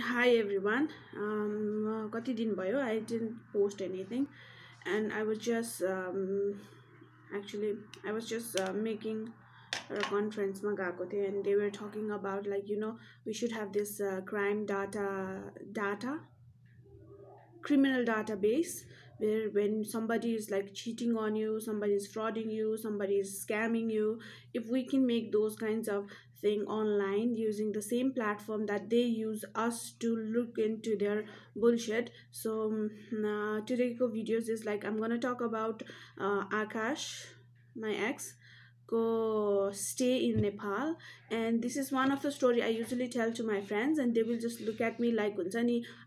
Hi everyone. Um, uh, दिन भयो I didn't post anything and I was just um, actually I was just uh, making a conference थिएँ and they were talking about like you know we should have this uh, crime data data criminal database where when somebody is like cheating on you somebody is frauding you somebody is scamming you if we can make those kinds of thing online using the same platform that they use us to look into their bullshit. So um, uh, today's videos is like i'm gonna talk about uh, akash my ex go stay in nepal. And this is one of the story i usually tell to my friends and they will just look at me like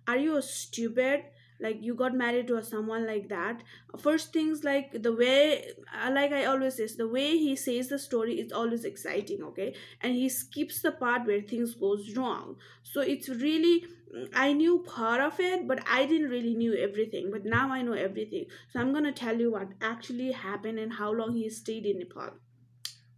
are you stupid like you got married to a someone like that first things like the way uh, like i always say the way he says the story is always exciting okay? And he skips the part where things goes wrong. So it's really i knew part of it but i didn't really knew everything but now i know everything. So i'm gonna tell you what actually happened and how long he stayed in nepal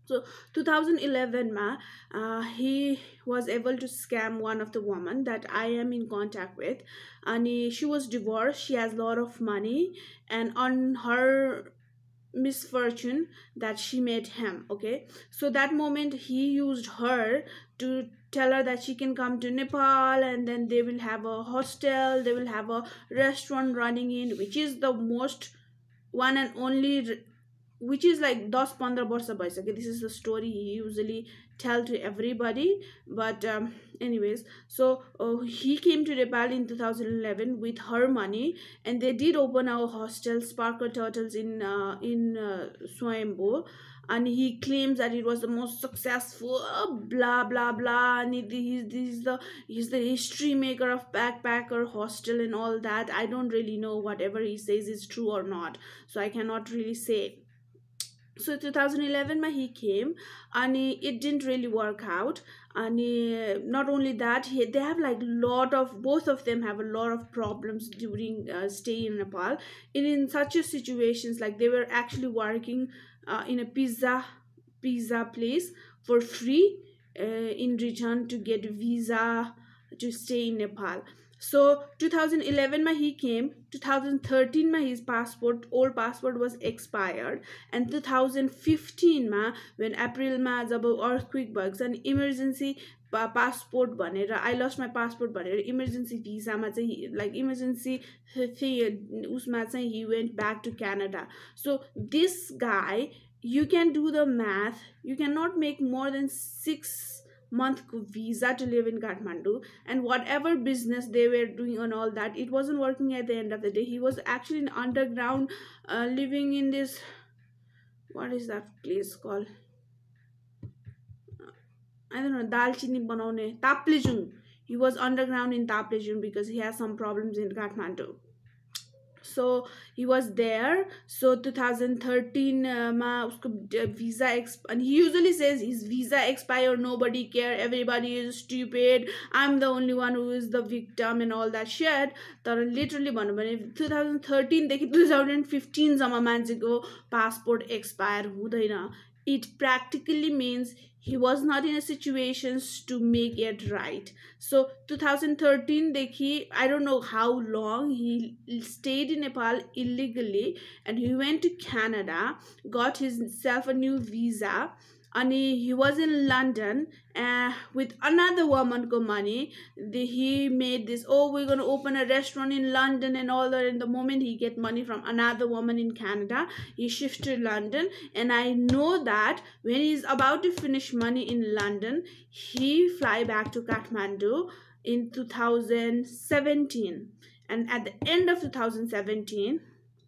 so 2011 ma uh, he was able to scam one of the woman that i am in contact with. And he, she was divorced. She has a lot of money and on her misfortune that she met him okay? So that moment he used her to tell her that she can come to nepal and then they will have a hostel they will have a restaurant running in which is the most one and only which is like dos pandra barsa bhaisakyo this is the story he usually tell to everybody. But um, anyways so uh, he came to nepal in 2011 with her money and they did open our hostel sparkle turtles in uh, in uh, and he claims that it was the most successful uh, blah blah blah. And he's, he's the he's the history maker of backpacker hostel and all that. I don't really know whatever he says is true or not. So i cannot really say so 2011 ma he came and it didn't really work out. And not only that he, they have like lot of both of them have a lot of problems during uh, stay in nepal. In in such a situations like they were actually working uh, in a pizza pizza place for free uh, in return to get visa to stay in nepal so 2011 ma he came 2013 ma his passport old passport was expired and 2015 ma when april ma जब earthquake bugs and emergency passport भनेर आई lust माई passport भनेर emergency भिसामा चाहिँ like emergency उसमा चाहिँ हि went back to Canada so this guy you can do the math you can not make more than six month visa to live in Kathmandu and whatever business they were doing and all that it wasn't working at the end of the day. He was actually in underground uh, living in this what is that place called? I don't know dalchini banaune Taplejung he was underground in Taplejung because he has some problems in Kathmandu so he was there so two thousand थर्टिनमा उसको visa x अनि he usually says his visa expire nobody care everybody is stupid I am the only one who is the victim and all that share तर literally भन्नु भने two thousand थर्टिनदेखि two thousand फिफ्टिनसम्म मान्छेको passport expire हुँदैन। it practically means he was not in a situation to make it right. So 2013 dekhi i don't know how long he stayed in nepal illegally and he went to canada got himself a new visa and he he was in london uh, with another woman's money the, he made this oh we're going to open a restaurant in london and all that. And the moment he get money from another woman in canada he shifted to london. And i know that when he's about to finish money in london he fly back to kathmandu in 2017 and at the end of 2017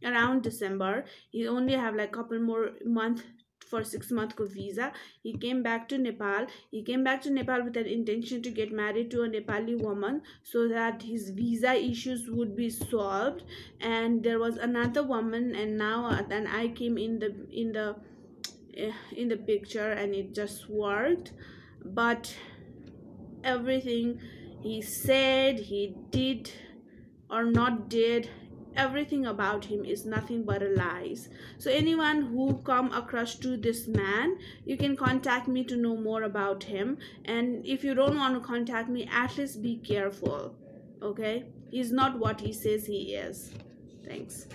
around december he only have like couple more month for six month visa. He came back to nepal. He came back to nepal with an intention to get married to a nepali woman so that his visa issues would be solved. And there was another woman and now then i came in the in the uh, in the picture and it just worked. But everything he said he did or not did everything about him is nothing but a lies. So anyone who come across to this man you can contact me to know more about him. And if you don't want to contact me at least be careful. Okay? He's not what he says he is. Thanks